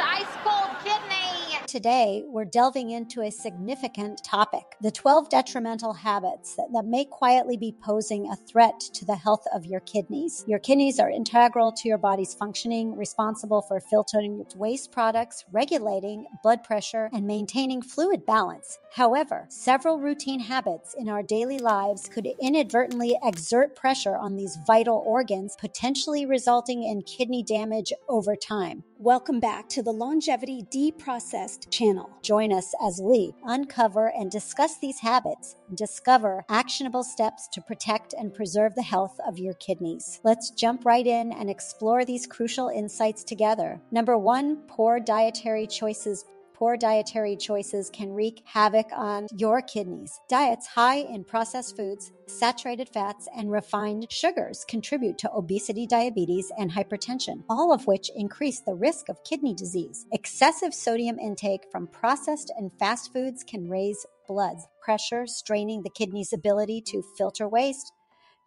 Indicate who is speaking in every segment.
Speaker 1: ice cold kidney.
Speaker 2: Today, we're delving into a significant topic the 12 detrimental habits that, that may quietly be posing a threat to the health of your kidneys. Your kidneys are integral to your body's functioning, responsible for filtering waste products, regulating blood pressure, and maintaining fluid balance. However, several routine habits in our daily lives could inadvertently exert pressure on these vital organs, potentially resulting in kidney damage over time. Welcome back to the Longevity Deprocessed channel. Join us as we uncover and discuss these habits and discover actionable steps to protect and preserve the health of your kidneys. Let's jump right in and explore these crucial insights together. Number one, poor dietary choices poor dietary choices can wreak havoc on your kidneys. Diets high in processed foods, saturated fats, and refined sugars contribute to obesity, diabetes, and hypertension, all of which increase the risk of kidney disease. Excessive sodium intake from processed and fast foods can raise blood pressure, straining the kidney's ability to filter waste.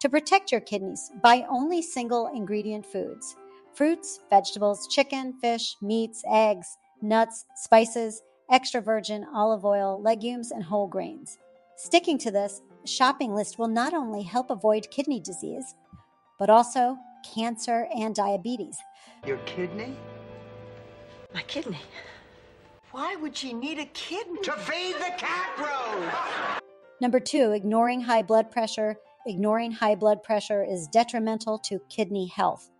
Speaker 2: To protect your kidneys, buy only single ingredient foods fruits, vegetables, chicken, fish, meats, eggs nuts, spices, extra virgin olive oil, legumes, and whole grains. Sticking to this shopping list will not only help avoid kidney disease, but also cancer and diabetes.
Speaker 3: Your kidney?
Speaker 4: My kidney?
Speaker 3: Why would she need a kidney? To feed the cat, Rose!
Speaker 2: Number two, ignoring high blood pressure. Ignoring high blood pressure is detrimental to kidney health.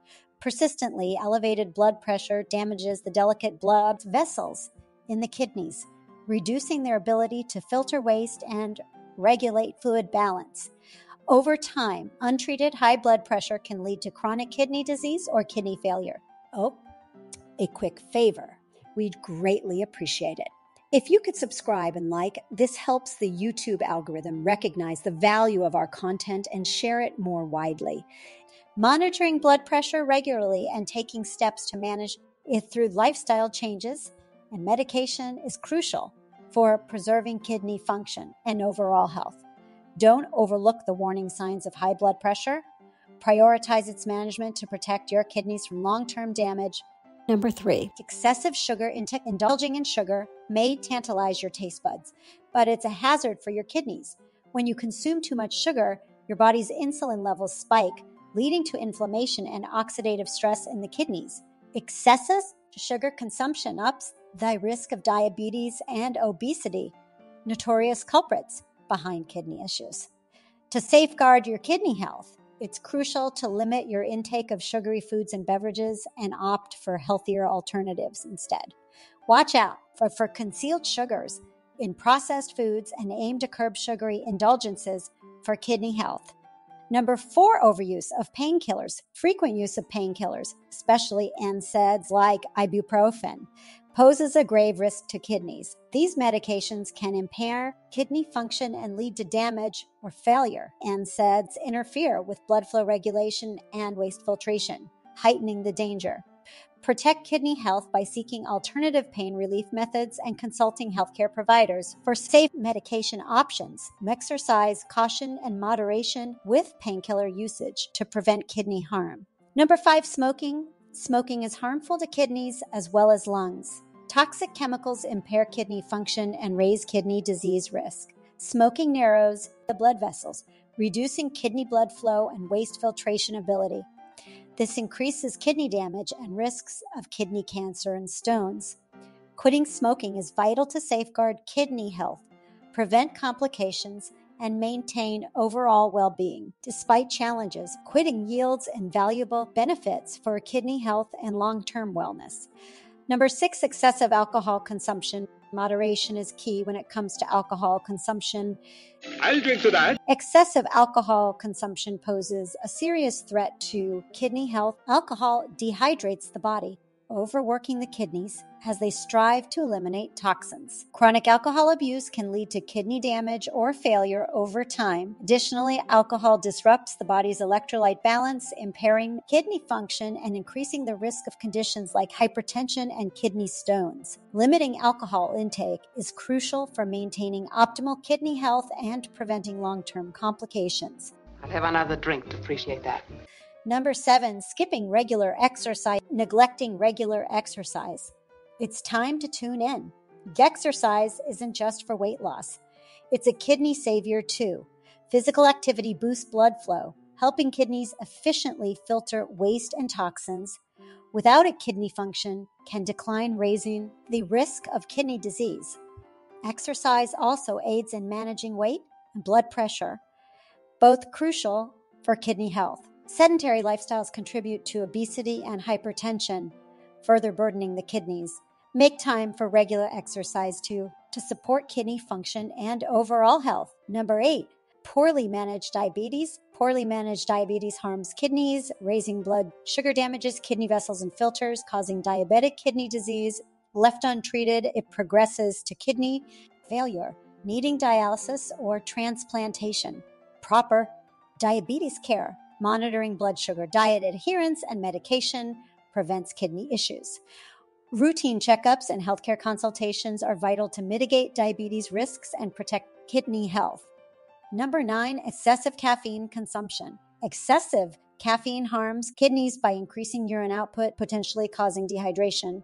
Speaker 2: Persistently elevated blood pressure damages the delicate blood vessels in the kidneys, reducing their ability to filter waste and regulate fluid balance. Over time, untreated high blood pressure can lead to chronic kidney disease or kidney failure. Oh, a quick favor. We'd greatly appreciate it. If you could subscribe and like, this helps the YouTube algorithm recognize the value of our content and share it more widely. Monitoring blood pressure regularly and taking steps to manage it through lifestyle changes and medication is crucial for preserving kidney function and overall health. Don't overlook the warning signs of high blood pressure. Prioritize its management to protect your kidneys from long term damage. Number three, excessive sugar intake. Indulging in sugar may tantalize your taste buds, but it's a hazard for your kidneys. When you consume too much sugar, your body's insulin levels spike, leading to inflammation and oxidative stress in the kidneys. Excessive sugar consumption ups the risk of diabetes and obesity, notorious culprits behind kidney issues. To safeguard your kidney health, it's crucial to limit your intake of sugary foods and beverages and opt for healthier alternatives instead. Watch out for, for concealed sugars in processed foods and aim to curb sugary indulgences for kidney health. Number four, overuse of painkillers. Frequent use of painkillers, especially NSAIDs like ibuprofen, poses a grave risk to kidneys. These medications can impair kidney function and lead to damage or failure. NSAIDs interfere with blood flow regulation and waste filtration, heightening the danger. Protect kidney health by seeking alternative pain relief methods and consulting healthcare providers for safe medication options. Exercise caution and moderation with painkiller usage to prevent kidney harm. Number five, smoking. Smoking is harmful to kidneys as well as lungs. Toxic chemicals impair kidney function and raise kidney disease risk. Smoking narrows the blood vessels, reducing kidney blood flow and waste filtration ability. This increases kidney damage and risks of kidney cancer and stones. Quitting smoking is vital to safeguard kidney health, prevent complications, and maintain overall well being. Despite challenges, quitting yields invaluable benefits for kidney health and long term wellness. Number six, excessive alcohol consumption Moderation is key when it comes to alcohol consumption.
Speaker 5: I'll drink to that.
Speaker 2: Excessive alcohol consumption poses a serious threat to kidney health. Alcohol dehydrates the body, overworking the kidneys as they strive to eliminate toxins. Chronic alcohol abuse can lead to kidney damage or failure over time. Additionally, alcohol disrupts the body's electrolyte balance, impairing kidney function and increasing the risk of conditions like hypertension and kidney stones. Limiting alcohol intake is crucial for maintaining optimal kidney health and preventing long term complications.
Speaker 4: I'll have another drink to appreciate that.
Speaker 2: Number seven, skipping regular exercise, neglecting regular exercise. It's time to tune in. Exercise isn't just for weight loss, it's a kidney savior too. Physical activity boosts blood flow, helping kidneys efficiently filter waste and toxins. Without it, kidney function can decline, raising the risk of kidney disease. Exercise also aids in managing weight and blood pressure, both crucial for kidney health. Sedentary lifestyles contribute to obesity and hypertension, further burdening the kidneys. Make time for regular exercise too to support kidney function and overall health. Number eight, poorly managed diabetes. Poorly managed diabetes harms kidneys, raising blood sugar damages kidney vessels and filters, causing diabetic kidney disease. Left untreated, it progresses to kidney failure, needing dialysis or transplantation. Proper diabetes care, monitoring blood sugar, diet adherence, and medication prevents kidney issues. Routine checkups and healthcare consultations are vital to mitigate diabetes risks and protect kidney health. Number nine, excessive caffeine consumption. Excessive caffeine harms kidneys by increasing urine output, potentially causing dehydration.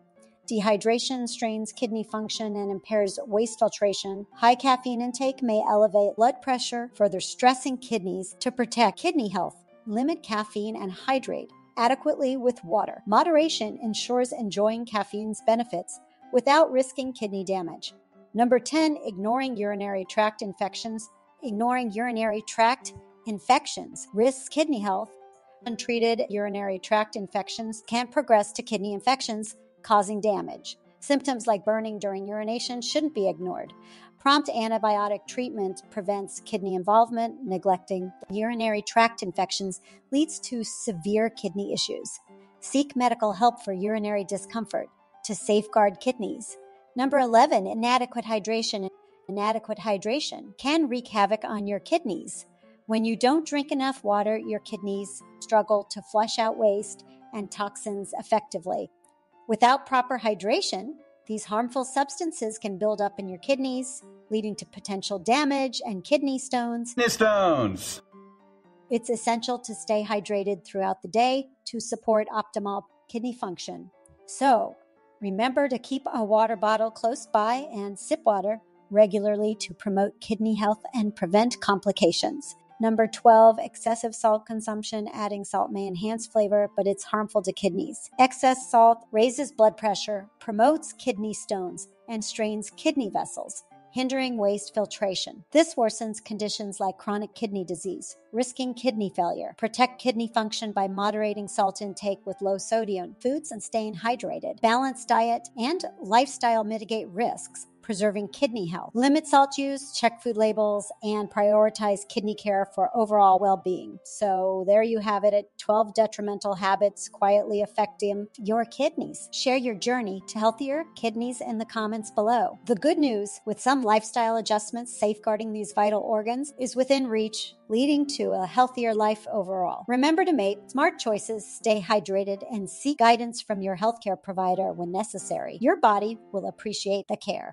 Speaker 2: Dehydration strains kidney function and impairs waste filtration. High caffeine intake may elevate blood pressure, further stressing kidneys. To protect kidney health, limit caffeine and hydrate adequately with water. Moderation ensures enjoying caffeine's benefits without risking kidney damage. Number 10, ignoring urinary tract infections. Ignoring urinary tract infections risks kidney health. Untreated urinary tract infections can progress to kidney infections, causing damage. Symptoms like burning during urination shouldn't be ignored. Prompt antibiotic treatment prevents kidney involvement. Neglecting urinary tract infections leads to severe kidney issues. Seek medical help for urinary discomfort to safeguard kidneys. Number 11, inadequate hydration. Inadequate hydration can wreak havoc on your kidneys. When you don't drink enough water, your kidneys struggle to flush out waste and toxins effectively. Without proper hydration, these harmful substances can build up in your kidneys, leading to potential damage and kidney stones.
Speaker 1: Kidney stones.
Speaker 2: It's essential to stay hydrated throughout the day to support optimal kidney function. So, remember to keep a water bottle close by and sip water regularly to promote kidney health and prevent complications. Number 12, excessive salt consumption. Adding salt may enhance flavor, but it's harmful to kidneys. Excess salt raises blood pressure, promotes kidney stones, and strains kidney vessels, hindering waste filtration. This worsens conditions like chronic kidney disease, risking kidney failure. Protect kidney function by moderating salt intake with low sodium foods and staying hydrated. Balanced diet and lifestyle mitigate risks preserving kidney health. Limit salt use, check food labels, and prioritize kidney care for overall well being. So, there you have it at 12 detrimental habits quietly affecting your kidneys. Share your journey to healthier kidneys in the comments below. The good news with some lifestyle adjustments safeguarding these vital organs is within reach leading to a healthier life overall. Remember to make smart choices, stay hydrated, and seek guidance from your healthcare provider when necessary. Your body will appreciate the care.